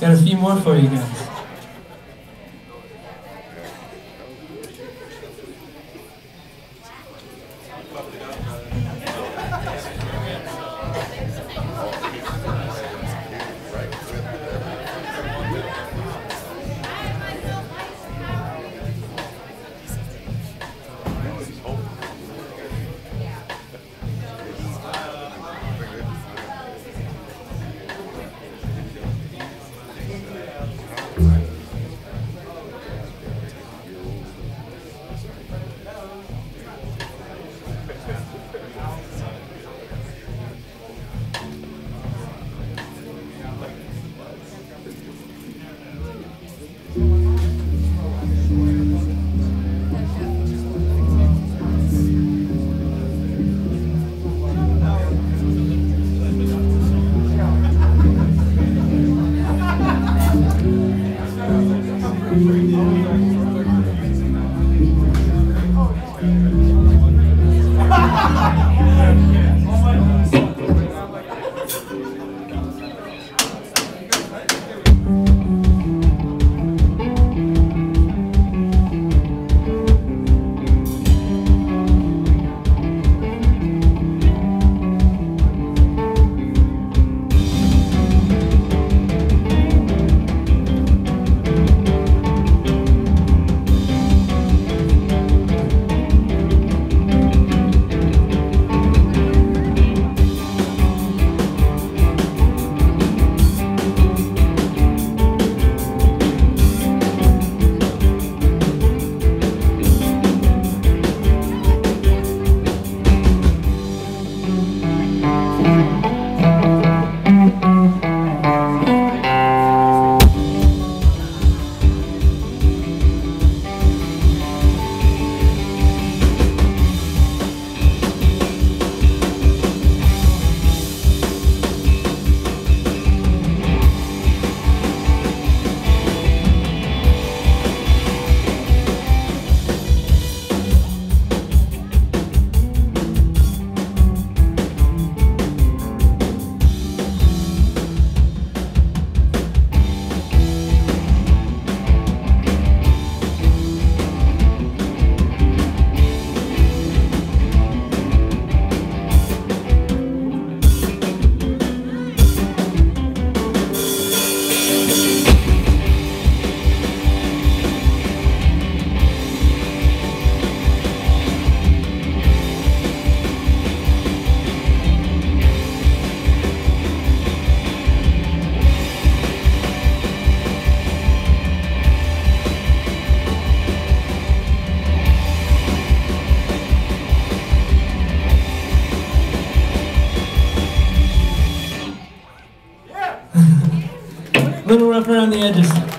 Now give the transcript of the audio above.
Got a few more for you guys. Yeah. Little rough around the edges.